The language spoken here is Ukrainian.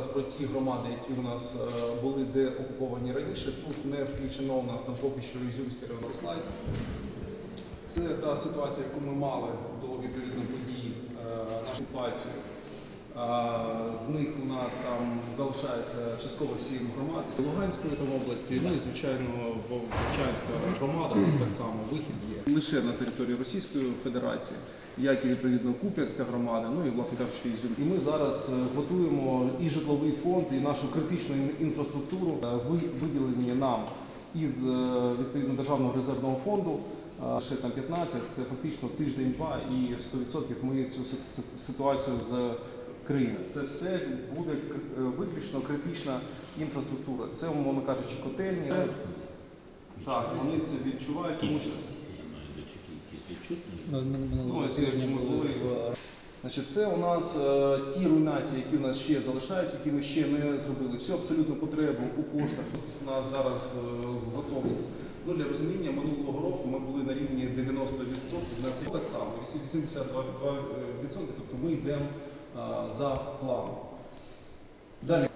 зараз про ті громади, які у нас е, були де окуповані раніше. Тут не включено у нас там поки що Ізюмський районний Слайд. Це та ситуація, яку ми мали до відповідно події нашої нашу окупацію. А, З них у нас там залишається частково сім громад Луганської там області, ну і звичайно Вовчанська громада так само вихід є лише на території Російської Федерації, як і відповідно Куп'янська громада, ну і власне кажучи, Ізюм. І ми зараз е, готуємо і житловий фонд, і нашу критичну інфраструктуру Е, виділені нам із е, відповідно державного резервного фонду. Ще там 15, це фактично тиждень-два, і 100% ми цю си- си- ситуацію з країни. Це все буде е, виключно критична інфраструктура. Це, умовно кажучи, котельні. Так, вони це відчувають, тому що Ну, Ну, в Значить, це у нас е, ті руйнації, які у нас ще залишаються, які ми ще не зробили. Всю абсолютну потребу у коштах у нас зараз е, готовність. Ну, для розуміння, минулого року ми були на рівні 90%, на це так само, 82%, тобто ми йдемо за планом. Далі.